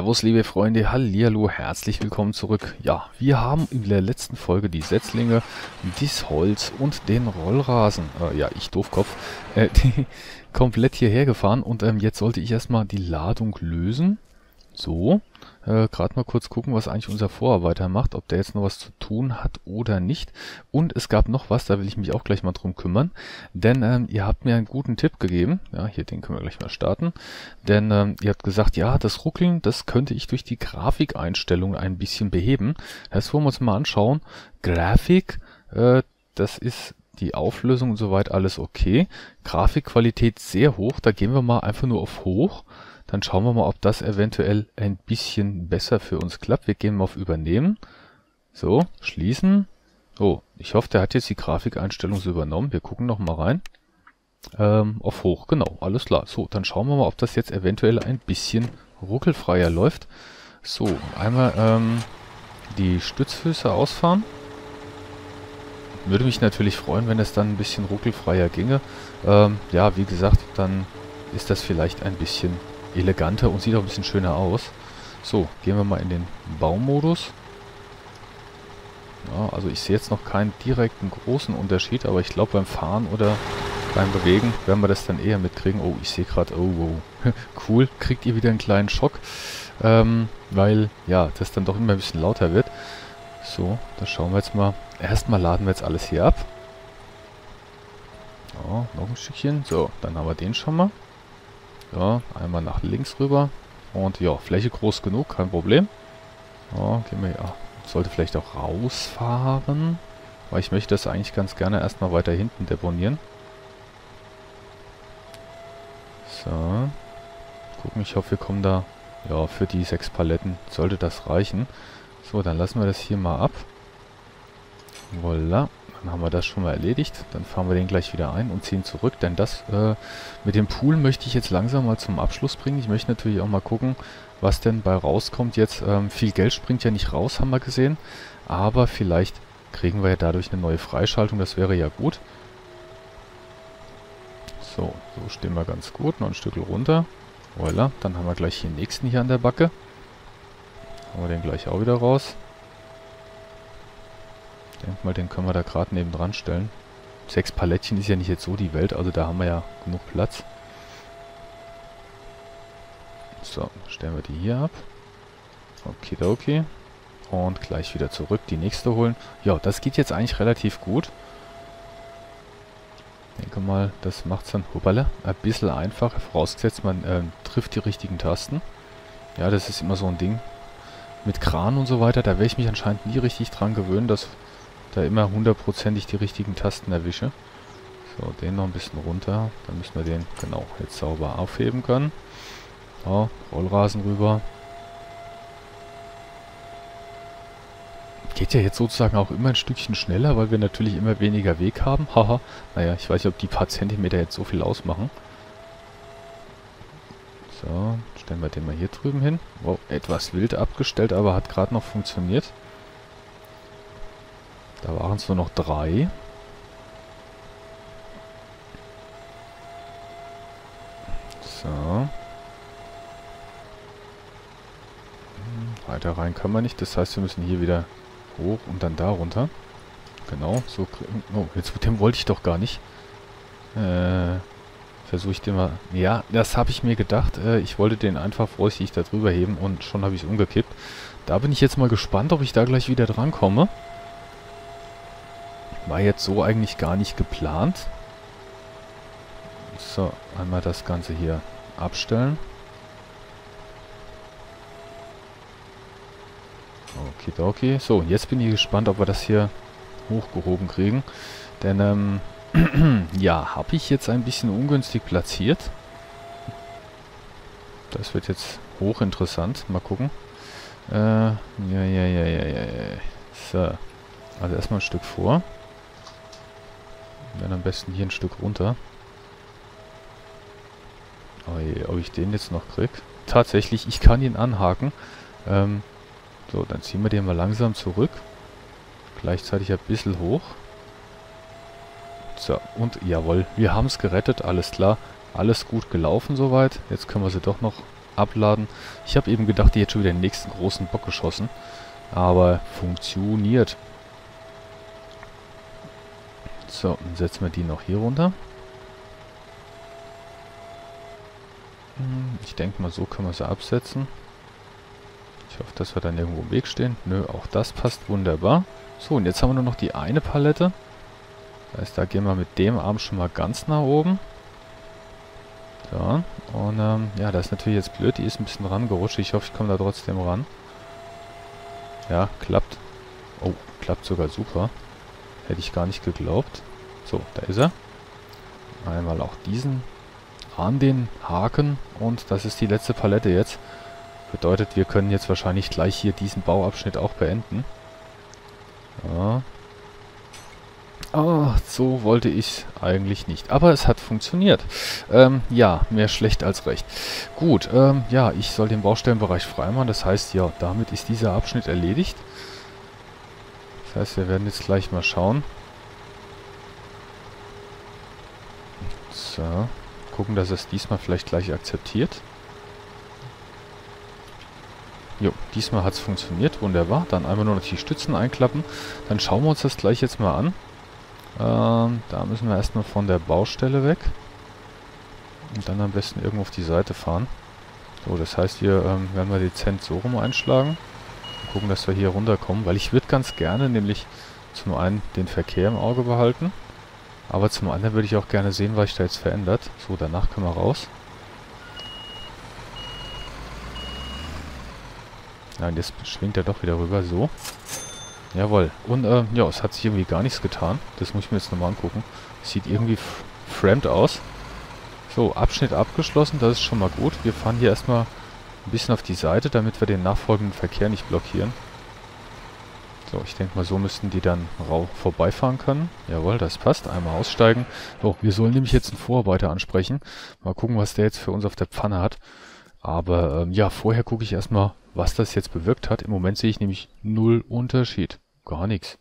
Servus, liebe Freunde, hallihallo, herzlich willkommen zurück. Ja, wir haben in der letzten Folge die Setzlinge, das Holz und den Rollrasen, äh, ja, ich Doofkopf, äh, komplett hierher gefahren und ähm, jetzt sollte ich erstmal die Ladung lösen. So, äh, Gerade mal kurz gucken, was eigentlich unser Vorarbeiter macht, ob der jetzt noch was zu tun hat oder nicht. Und es gab noch was, da will ich mich auch gleich mal drum kümmern. Denn ähm, ihr habt mir einen guten Tipp gegeben. Ja, hier, den können wir gleich mal starten. Denn ähm, ihr habt gesagt, ja, das Ruckeln, das könnte ich durch die Grafikeinstellung ein bisschen beheben. Das wollen wir uns mal anschauen. Grafik, äh, das ist die Auflösung und soweit alles okay. Grafikqualität sehr hoch, da gehen wir mal einfach nur auf hoch. Dann schauen wir mal, ob das eventuell ein bisschen besser für uns klappt. Wir gehen mal auf Übernehmen. So, schließen. Oh, ich hoffe, der hat jetzt die Grafikeinstellung so übernommen. Wir gucken noch mal rein. Ähm, auf Hoch, genau, alles klar. So, dann schauen wir mal, ob das jetzt eventuell ein bisschen ruckelfreier läuft. So, einmal ähm, die Stützfüße ausfahren. Würde mich natürlich freuen, wenn es dann ein bisschen ruckelfreier ginge. Ähm, ja, wie gesagt, dann ist das vielleicht ein bisschen eleganter und sieht auch ein bisschen schöner aus. So, gehen wir mal in den Baumodus. Ja, also ich sehe jetzt noch keinen direkten großen Unterschied, aber ich glaube beim Fahren oder beim Bewegen werden wir das dann eher mitkriegen. Oh, ich sehe gerade, oh, wow. cool, kriegt ihr wieder einen kleinen Schock, ähm, weil, ja, das dann doch immer ein bisschen lauter wird. So, da schauen wir jetzt mal. Erstmal laden wir jetzt alles hier ab. Ja, noch ein Stückchen. So, dann haben wir den schon mal. Ja, einmal nach links rüber. Und ja, Fläche groß genug, kein Problem. Ja, gehen wir ja. Sollte vielleicht auch rausfahren. Weil ich möchte das eigentlich ganz gerne erstmal weiter hinten deponieren. So. Gucken, ich hoffe, wir kommen da... Ja, für die sechs Paletten sollte das reichen. So, dann lassen wir das hier mal ab. Voila. Dann haben wir das schon mal erledigt. Dann fahren wir den gleich wieder ein und ziehen zurück. Denn das äh, mit dem Pool möchte ich jetzt langsam mal zum Abschluss bringen. Ich möchte natürlich auch mal gucken, was denn bei rauskommt. Jetzt ähm, viel Geld springt ja nicht raus, haben wir gesehen. Aber vielleicht kriegen wir ja dadurch eine neue Freischaltung. Das wäre ja gut. So, so stehen wir ganz gut. Noch ein Stück runter. Voila, dann haben wir gleich den nächsten hier an der Backe. Haben wir den gleich auch wieder raus. Ich denke mal, den können wir da gerade neben dran stellen. Sechs Palettchen ist ja nicht jetzt so die Welt, also da haben wir ja genug Platz. So, stellen wir die hier ab. Okidoki. Und gleich wieder zurück, die nächste holen. Ja, das geht jetzt eigentlich relativ gut. Ich denke mal, das macht es dann, hoppala, ein bisschen einfacher, vorausgesetzt man äh, trifft die richtigen Tasten. Ja, das ist immer so ein Ding. Mit Kran und so weiter, da werde ich mich anscheinend nie richtig dran gewöhnen, dass da immer hundertprozentig die richtigen Tasten erwische. So, den noch ein bisschen runter. Dann müssen wir den, genau, jetzt sauber aufheben können. So, Rollrasen rüber. Geht ja jetzt sozusagen auch immer ein Stückchen schneller, weil wir natürlich immer weniger Weg haben. Haha. naja, ich weiß nicht, ob die paar Zentimeter jetzt so viel ausmachen. So, stellen wir den mal hier drüben hin. Wow, etwas wild abgestellt, aber hat gerade noch funktioniert. Da waren es nur noch drei. So. Hm, weiter rein kann man nicht. Das heißt, wir müssen hier wieder hoch und dann da runter. Genau, so. Oh, jetzt mit dem wollte ich doch gar nicht. Äh, versuche ich den mal... Ja, das habe ich mir gedacht. Äh, ich wollte den einfach vorsichtig da drüber heben und schon habe ich es umgekippt. Da bin ich jetzt mal gespannt, ob ich da gleich wieder drankomme. komme. War jetzt so eigentlich gar nicht geplant. So, einmal das Ganze hier Okay, okay. So, jetzt bin ich gespannt, ob wir das hier hochgehoben kriegen. Denn, ähm, ja, habe ich jetzt ein bisschen ungünstig platziert. Das wird jetzt hochinteressant. Mal gucken. Äh, ja, ja, ja, ja, ja, ja. So. Also erstmal ein Stück vor. Dann am besten hier ein Stück runter. Oh ob ich den jetzt noch krieg? Tatsächlich, ich kann ihn anhaken. Ähm, so, dann ziehen wir den mal langsam zurück. Gleichzeitig ein bisschen hoch. So, und jawohl, wir haben es gerettet, alles klar. Alles gut gelaufen soweit. Jetzt können wir sie doch noch abladen. Ich habe eben gedacht, die hätte schon wieder den nächsten großen Bock geschossen. Aber funktioniert. So, dann setzen wir die noch hier runter. Hm, ich denke mal, so können wir sie absetzen. Ich hoffe, dass wir dann irgendwo im Weg stehen. Nö, auch das passt wunderbar. So, und jetzt haben wir nur noch die eine Palette. Das heißt, da gehen wir mit dem Arm schon mal ganz nach oben. So, und ähm, ja, das ist natürlich jetzt blöd. Die ist ein bisschen rangerutscht. Ich hoffe, ich komme da trotzdem ran. Ja, klappt. Oh, klappt sogar super. Hätte ich gar nicht geglaubt. So, da ist er. Einmal auch diesen an den Haken und das ist die letzte Palette jetzt. Bedeutet, wir können jetzt wahrscheinlich gleich hier diesen Bauabschnitt auch beenden. Ja. Oh, so wollte ich eigentlich nicht. Aber es hat funktioniert. Ähm, ja, mehr schlecht als recht. Gut, ähm, ja, ich soll den Baustellenbereich freimachen. Das heißt, ja, damit ist dieser Abschnitt erledigt. Das heißt, wir werden jetzt gleich mal schauen. So, gucken, dass es diesmal vielleicht gleich akzeptiert. Jo, diesmal hat es funktioniert. Wunderbar. Dann einmal nur noch die Stützen einklappen. Dann schauen wir uns das gleich jetzt mal an. Ähm, da müssen wir erstmal von der Baustelle weg. Und dann am besten irgendwo auf die Seite fahren. So, das heißt, hier ähm, werden wir dezent so rum einschlagen. Gucken, dass wir hier runterkommen. Weil ich würde ganz gerne nämlich zum einen den Verkehr im Auge behalten. Aber zum anderen würde ich auch gerne sehen, was sich da jetzt verändert. So, danach können wir raus. Nein, jetzt schwingt er doch wieder rüber. So. Jawohl. Und, äh, ja, es hat sich irgendwie gar nichts getan. Das muss ich mir jetzt nochmal angucken. Sieht irgendwie framed aus. So, Abschnitt abgeschlossen. Das ist schon mal gut. Wir fahren hier erstmal ein bisschen auf die Seite, damit wir den nachfolgenden Verkehr nicht blockieren. So, ich denke mal, so müssten die dann vorbeifahren können. Jawohl, das passt. Einmal aussteigen. So, wir sollen nämlich jetzt einen Vorarbeiter ansprechen. Mal gucken, was der jetzt für uns auf der Pfanne hat. Aber ähm, ja, vorher gucke ich erstmal, was das jetzt bewirkt hat. Im Moment sehe ich nämlich null Unterschied. Gar nichts.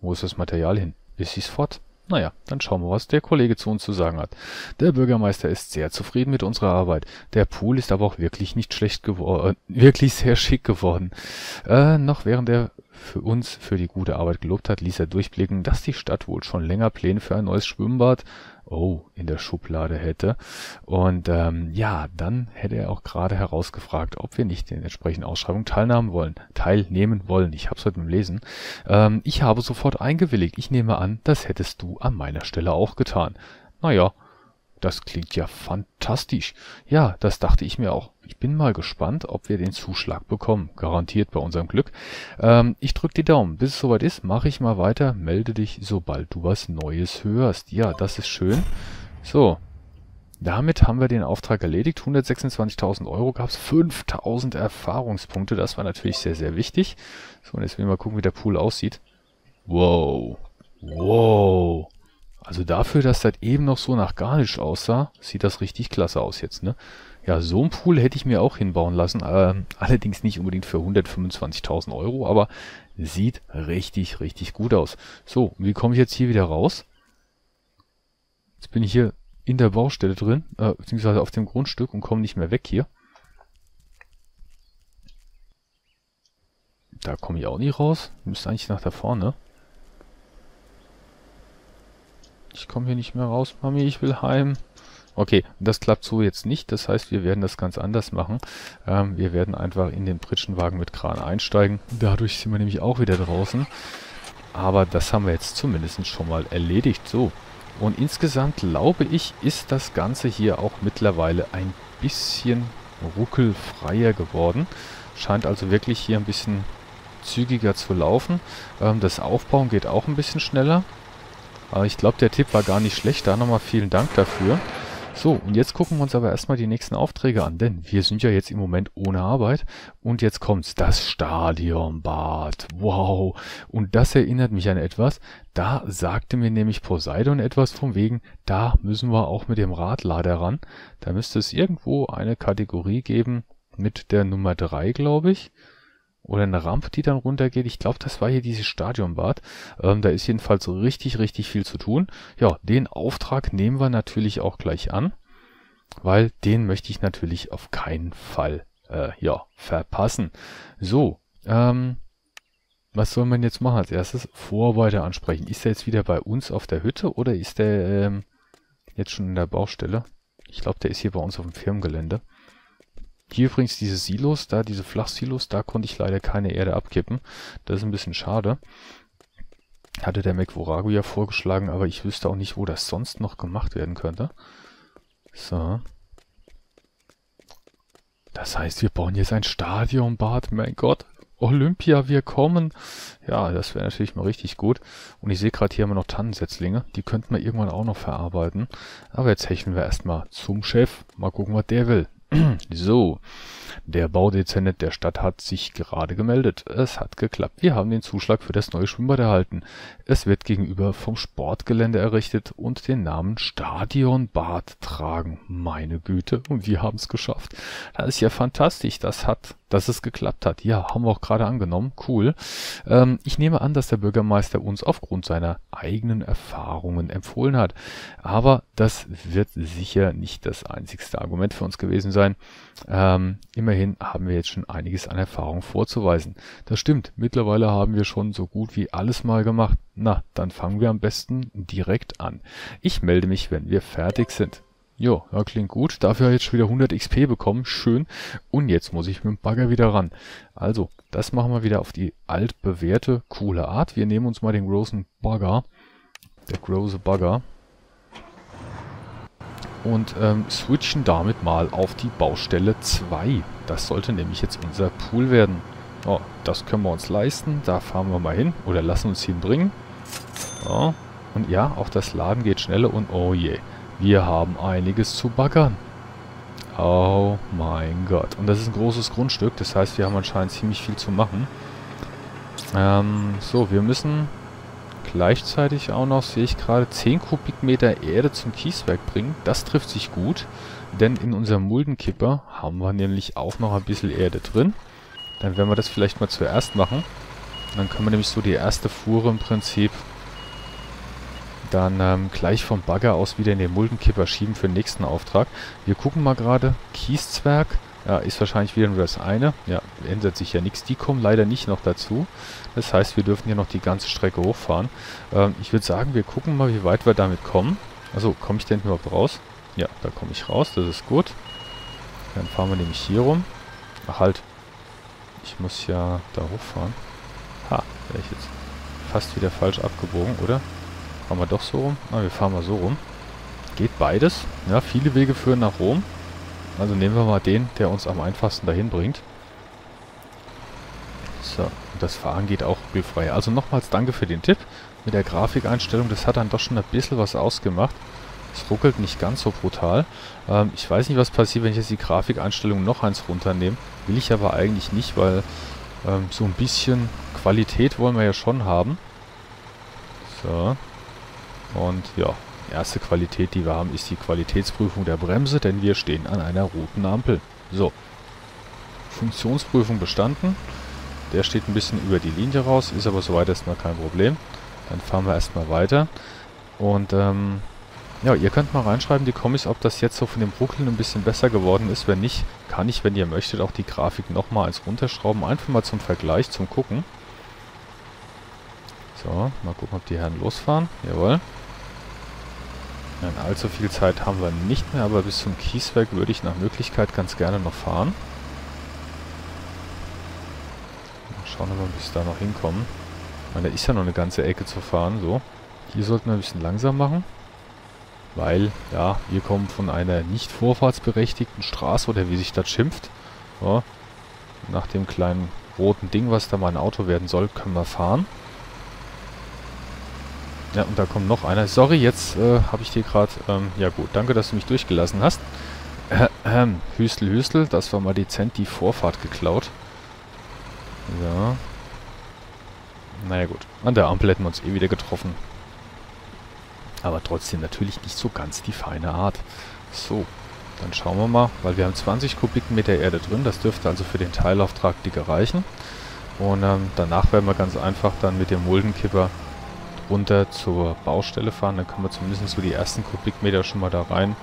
Wo ist das Material hin? Ist es fort? Naja, dann schauen wir, was der Kollege zu uns zu sagen hat. Der Bürgermeister ist sehr zufrieden mit unserer Arbeit. Der Pool ist aber auch wirklich nicht schlecht geworden, äh, wirklich sehr schick geworden. Äh, noch während er für uns für die gute Arbeit gelobt hat, ließ er durchblicken, dass die Stadt wohl schon länger Pläne für ein neues Schwimmbad oh, in der Schublade hätte. Und ähm, ja, dann hätte er auch gerade herausgefragt, ob wir nicht in der entsprechenden Ausschreibung teilnehmen wollen. Teilnehmen wollen. Ich habe es heute beim Lesen. Ähm, ich habe sofort eingewilligt. Ich nehme an, das hättest du an meiner Stelle auch getan. Naja, das klingt ja fantastisch. Ja, das dachte ich mir auch. Ich bin mal gespannt, ob wir den Zuschlag bekommen. Garantiert bei unserem Glück. Ähm, ich drücke die Daumen. Bis es soweit ist, mache ich mal weiter. Melde dich, sobald du was Neues hörst. Ja, das ist schön. So. Damit haben wir den Auftrag erledigt. 126.000 Euro gab es. 5.000 Erfahrungspunkte. Das war natürlich sehr, sehr wichtig. So, und jetzt will ich mal gucken, wie der Pool aussieht. Wow. Wow. Also dafür, dass das eben noch so nach Garnisch aussah, sieht das richtig klasse aus jetzt, ne? Ja, so ein Pool hätte ich mir auch hinbauen lassen, äh, allerdings nicht unbedingt für 125.000 Euro, aber sieht richtig, richtig gut aus. So, wie komme ich jetzt hier wieder raus? Jetzt bin ich hier in der Baustelle drin, äh, beziehungsweise auf dem Grundstück und komme nicht mehr weg hier. Da komme ich auch nicht raus. Müsste eigentlich nach da vorne. Ich komme hier nicht mehr raus, Mami, ich will heim. Okay, das klappt so jetzt nicht. Das heißt, wir werden das ganz anders machen. Ähm, wir werden einfach in den Pritschenwagen mit Kran einsteigen. Dadurch sind wir nämlich auch wieder draußen. Aber das haben wir jetzt zumindest schon mal erledigt. So, und insgesamt glaube ich, ist das Ganze hier auch mittlerweile ein bisschen ruckelfreier geworden. Scheint also wirklich hier ein bisschen zügiger zu laufen. Ähm, das Aufbauen geht auch ein bisschen schneller. Aber ich glaube, der Tipp war gar nicht schlecht. Da nochmal vielen Dank dafür. So, und jetzt gucken wir uns aber erstmal die nächsten Aufträge an, denn wir sind ja jetzt im Moment ohne Arbeit. Und jetzt kommt's, das Stadionbad. Wow. Und das erinnert mich an etwas. Da sagte mir nämlich Poseidon etwas vom wegen, da müssen wir auch mit dem Radlader ran. Da müsste es irgendwo eine Kategorie geben mit der Nummer 3, glaube ich oder eine Rampe, die dann runtergeht. Ich glaube, das war hier dieses Stadionbad. Ähm, da ist jedenfalls richtig, richtig viel zu tun. Ja, den Auftrag nehmen wir natürlich auch gleich an. weil den möchte ich natürlich auf keinen Fall äh, ja, verpassen. So, ähm, was soll man jetzt machen als erstes? Vorarbeiter ansprechen. Ist er jetzt wieder bei uns auf der Hütte oder ist der ähm, jetzt schon in der Baustelle? Ich glaube, der ist hier bei uns auf dem Firmengelände. Hier übrigens diese Silos, da diese Flachsilos, da konnte ich leider keine Erde abkippen. Das ist ein bisschen schade. Hatte der McVorago ja vorgeschlagen, aber ich wüsste auch nicht, wo das sonst noch gemacht werden könnte. So. Das heißt, wir bauen jetzt ein Stadionbad. Mein Gott, Olympia, wir kommen. Ja, das wäre natürlich mal richtig gut. Und ich sehe gerade, hier wir noch Tannensetzlinge. Die könnten wir irgendwann auch noch verarbeiten. Aber jetzt hecheln wir erstmal zum Chef. Mal gucken, was der will. so, der Baudezernent der Stadt hat sich gerade gemeldet. Es hat geklappt. Wir haben den Zuschlag für das neue Schwimmbad erhalten. Es wird gegenüber vom Sportgelände errichtet und den Namen Stadionbad tragen. Meine Güte, und wir haben es geschafft. Das ist ja fantastisch. Das hat dass es geklappt hat. Ja, haben wir auch gerade angenommen. Cool. Ähm, ich nehme an, dass der Bürgermeister uns aufgrund seiner eigenen Erfahrungen empfohlen hat. Aber das wird sicher nicht das einzigste Argument für uns gewesen sein. Ähm, immerhin haben wir jetzt schon einiges an Erfahrung vorzuweisen. Das stimmt. Mittlerweile haben wir schon so gut wie alles mal gemacht. Na, dann fangen wir am besten direkt an. Ich melde mich, wenn wir fertig sind. Jo, ja, klingt gut. Dafür jetzt schon wieder 100 XP bekommen. Schön. Und jetzt muss ich mit dem Bagger wieder ran. Also, das machen wir wieder auf die altbewährte, coole Art. Wir nehmen uns mal den großen Bagger. Der große Bagger. Und ähm, switchen damit mal auf die Baustelle 2. Das sollte nämlich jetzt unser Pool werden. Oh, das können wir uns leisten. Da fahren wir mal hin. Oder lassen uns hinbringen. Ja. Und ja, auch das Laden geht schneller und oh je. Wir haben einiges zu baggern. Oh mein Gott. Und das ist ein großes Grundstück, das heißt, wir haben anscheinend ziemlich viel zu machen. Ähm, so, wir müssen gleichzeitig auch noch, sehe ich gerade, 10 Kubikmeter Erde zum Kieswerk bringen. Das trifft sich gut, denn in unserem Muldenkipper haben wir nämlich auch noch ein bisschen Erde drin. Dann werden wir das vielleicht mal zuerst machen. Dann können wir nämlich so die erste Fuhre im Prinzip dann ähm, gleich vom Bagger aus wieder in den Muldenkipper schieben für den nächsten Auftrag. Wir gucken mal gerade. Kieszwerg. Ja, ist wahrscheinlich wieder nur das eine. Ja, ändert sich ja nichts. Die kommen leider nicht noch dazu. Das heißt, wir dürfen hier noch die ganze Strecke hochfahren. Ähm, ich würde sagen, wir gucken mal, wie weit wir damit kommen. Also, komme ich denn überhaupt raus? Ja, da komme ich raus. Das ist gut. Dann fahren wir nämlich hier rum. Ach halt. Ich muss ja da hochfahren. Ha, wäre ich jetzt fast wieder falsch abgebogen, oder? Fahren wir doch so rum? Ah, wir fahren mal so rum. Geht beides. Ja, viele Wege führen nach Rom. Also nehmen wir mal den, der uns am einfachsten dahin bringt. So, das Fahren geht auch ruckelfrei. Also nochmals danke für den Tipp mit der Grafikeinstellung. Das hat dann doch schon ein bisschen was ausgemacht. Es ruckelt nicht ganz so brutal. Ähm, ich weiß nicht, was passiert, wenn ich jetzt die Grafikeinstellung noch eins runternehme. Will ich aber eigentlich nicht, weil ähm, so ein bisschen Qualität wollen wir ja schon haben. So. Und ja, erste Qualität, die wir haben, ist die Qualitätsprüfung der Bremse, denn wir stehen an einer roten Ampel. So, Funktionsprüfung bestanden. Der steht ein bisschen über die Linie raus, ist aber soweit erstmal kein Problem. Dann fahren wir erstmal weiter. Und ähm, ja, ihr könnt mal reinschreiben, die Kommis, ob das jetzt so von dem Ruckeln ein bisschen besser geworden ist. Wenn nicht, kann ich, wenn ihr möchtet, auch die Grafik nochmal eins runterschrauben. Einfach mal zum Vergleich, zum Gucken. So, mal gucken, ob die Herren losfahren. Jawohl. Nein, allzu viel Zeit haben wir nicht mehr, aber bis zum Kieswerk würde ich nach Möglichkeit ganz gerne noch fahren. Mal schauen, ob wir bis da noch hinkommen. Ich meine, da ist ja noch eine ganze Ecke zu fahren, so. Hier sollten wir ein bisschen langsam machen. Weil, ja, wir kommen von einer nicht vorfahrtsberechtigten Straße, oder wie sich das schimpft. So. Nach dem kleinen roten Ding, was da mein Auto werden soll, können wir fahren. Ja, und da kommt noch einer. Sorry, jetzt äh, habe ich dir gerade... Ähm, ja gut, danke, dass du mich durchgelassen hast. Äh, äh, Hüstel, Hüstel, das war mal dezent die Vorfahrt geklaut. Ja. Naja gut, an der Ampel hätten wir uns eh wieder getroffen. Aber trotzdem natürlich nicht so ganz die feine Art. So, dann schauen wir mal, weil wir haben 20 Kubikmeter Erde drin. Das dürfte also für den Teilauftrag dicke reichen. Und ähm, danach werden wir ganz einfach dann mit dem Muldenkipper runter zur Baustelle fahren. Dann können wir zumindest so die ersten Kubikmeter schon mal da rein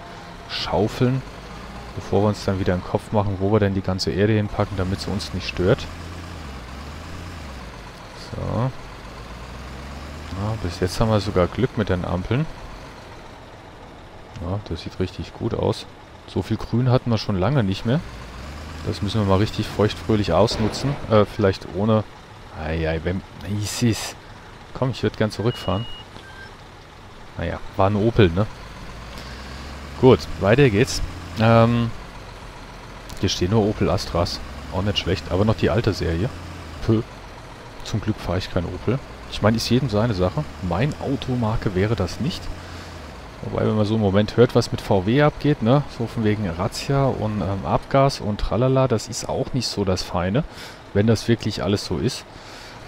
schaufeln, bevor wir uns dann wieder einen Kopf machen, wo wir denn die ganze Erde hinpacken, damit sie uns nicht stört. So. Ja, bis jetzt haben wir sogar Glück mit den Ampeln. Ja, das sieht richtig gut aus. So viel Grün hatten wir schon lange nicht mehr. Das müssen wir mal richtig feuchtfröhlich ausnutzen. Äh, vielleicht ohne... Eieiei, wenn... Isis. Komm, ich würde gern zurückfahren. Naja, war ein Opel, ne? Gut, weiter geht's. Ähm, hier stehen nur Opel Astras. Auch nicht schlecht, aber noch die alte Serie. Pö. Zum Glück fahre ich kein Opel. Ich meine, ist jedem seine Sache. Mein Automarke wäre das nicht. Wobei, wenn man so im Moment hört, was mit VW abgeht, ne, so von wegen Razzia und ähm, Abgas und tralala, das ist auch nicht so das Feine, wenn das wirklich alles so ist.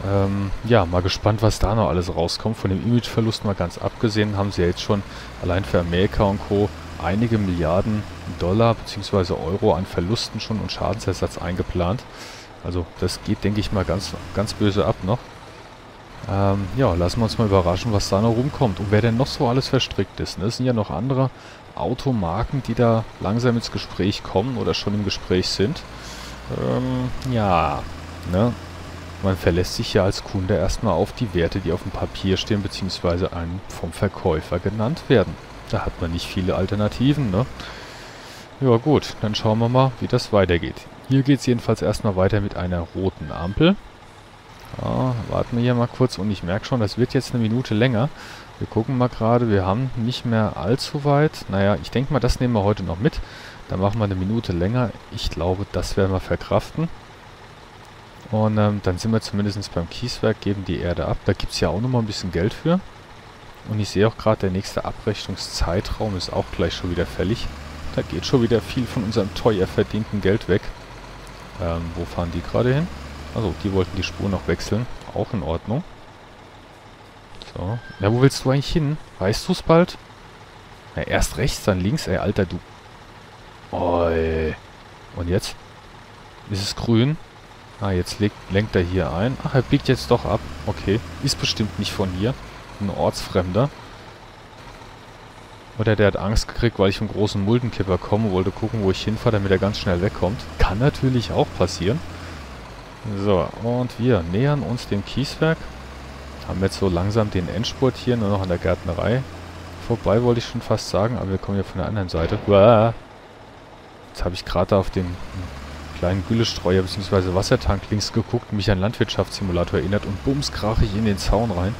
Ähm, ja, mal gespannt, was da noch alles rauskommt. Von dem Imageverlust mal ganz abgesehen, haben sie ja jetzt schon allein für Amerika und Co. einige Milliarden Dollar bzw. Euro an Verlusten schon und Schadensersatz eingeplant. Also das geht, denke ich mal, ganz, ganz böse ab noch. Ähm, ja, lassen wir uns mal überraschen, was da noch rumkommt und wer denn noch so alles verstrickt ist. Ne? Es sind ja noch andere Automarken, die da langsam ins Gespräch kommen oder schon im Gespräch sind. Ähm, ja, ne? Man verlässt sich ja als Kunde erstmal auf die Werte, die auf dem Papier stehen, beziehungsweise einem vom Verkäufer genannt werden. Da hat man nicht viele Alternativen, ne? Ja gut, dann schauen wir mal, wie das weitergeht. Hier geht es jedenfalls erstmal weiter mit einer roten Ampel. Ja, warten wir hier mal kurz und ich merke schon, das wird jetzt eine Minute länger. Wir gucken mal gerade, wir haben nicht mehr allzu weit. Naja, ich denke mal, das nehmen wir heute noch mit. Dann machen wir eine Minute länger. Ich glaube, das werden wir verkraften. Und ähm, dann sind wir zumindest beim Kieswerk, geben die Erde ab. Da gibt es ja auch nochmal ein bisschen Geld für. Und ich sehe auch gerade, der nächste Abrechnungszeitraum ist auch gleich schon wieder fällig. Da geht schon wieder viel von unserem teuer verdienten Geld weg. Ähm, wo fahren die gerade hin? Also, die wollten die Spur noch wechseln. Auch in Ordnung. So. Na, wo willst du eigentlich hin? Weißt du es bald? Na, erst rechts, dann links. Ey, Alter, du... Oi. Und jetzt? Ist es grün? Ah, jetzt legt, lenkt er hier ein. Ach, er biegt jetzt doch ab. Okay. Ist bestimmt nicht von hier. Ein Ortsfremder. Oder der hat Angst gekriegt, weil ich vom großen Muldenkipper komme, wollte gucken, wo ich hinfahre, damit er ganz schnell wegkommt. Kann natürlich auch passieren. So, und wir nähern uns dem Kieswerk. Haben jetzt so langsam den Endspurt hier, nur noch an der Gärtnerei. Vorbei wollte ich schon fast sagen, aber wir kommen hier von der anderen Seite. Jetzt habe ich gerade auf den kleinen Güllestreuer bzw. Wassertank links geguckt, mich an Landwirtschaftssimulator erinnert und bums krach ich in den Zaun rein.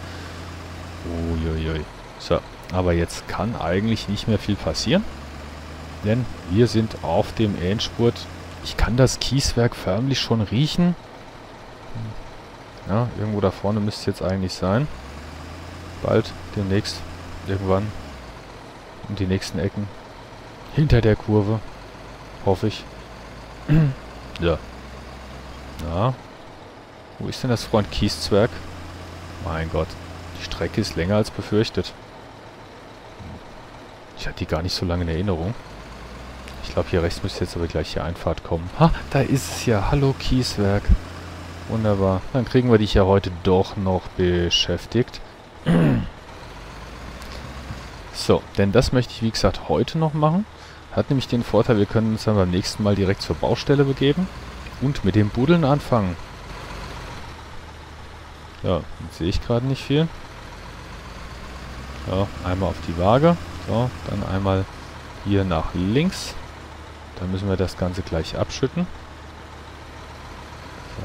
Uiuiui. So, aber jetzt kann eigentlich nicht mehr viel passieren. Denn wir sind auf dem Endspurt. Ich kann das Kieswerk förmlich schon riechen. Ja, irgendwo da vorne müsste es jetzt eigentlich sein. Bald, demnächst, irgendwann. Und die nächsten Ecken. Hinter der Kurve. Hoffe ich. Ja. Ja. Wo ist denn das Freund Kieszwerg? Mein Gott. Die Strecke ist länger als befürchtet. Ich hatte die gar nicht so lange in Erinnerung. Ich glaube, hier rechts müsste jetzt aber gleich die Einfahrt kommen. Ha, da ist es ja. Hallo, Kieswerk. Wunderbar. Dann kriegen wir dich ja heute doch noch beschäftigt. so, denn das möchte ich wie gesagt heute noch machen. Hat nämlich den Vorteil, wir können uns dann beim nächsten Mal direkt zur Baustelle begeben und mit dem Buddeln anfangen. Ja, jetzt sehe ich gerade nicht viel. So, einmal auf die Waage. So, dann einmal hier nach links. Dann müssen wir das Ganze gleich abschütten.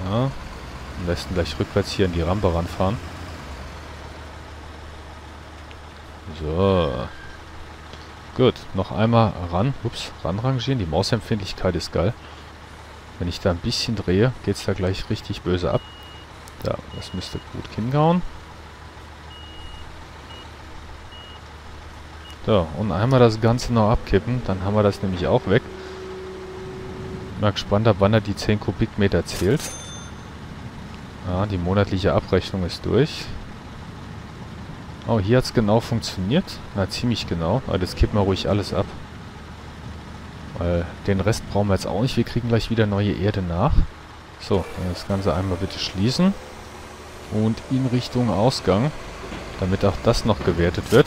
So, am besten gleich rückwärts hier in die Rampe ranfahren. So. Gut, noch einmal ran. Ups, ranrangieren. Die Mausempfindlichkeit ist geil. Wenn ich da ein bisschen drehe, geht es da gleich richtig böse ab. Da, das müsste gut hingauen. So, und einmal das Ganze noch abkippen, dann haben wir das nämlich auch weg. Mal gespannt, ab wann er die 10 Kubikmeter zählt. Ja, die monatliche Abrechnung ist durch. Oh, hier hat es genau funktioniert. Na, ziemlich genau. Aber jetzt kippen wir ruhig alles ab. Weil den Rest brauchen wir jetzt auch nicht. Wir kriegen gleich wieder neue Erde nach. So, das Ganze einmal bitte schließen. Und in Richtung Ausgang. Damit auch das noch gewertet wird.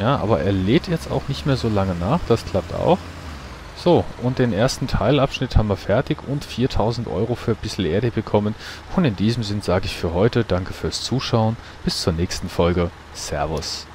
Ja, aber er lädt jetzt auch nicht mehr so lange nach. Das klappt auch. So, und den ersten Teilabschnitt haben wir fertig und 4000 Euro für ein bisschen Erde bekommen. Und in diesem Sinn sage ich für heute Danke fürs Zuschauen. Bis zur nächsten Folge. Servus.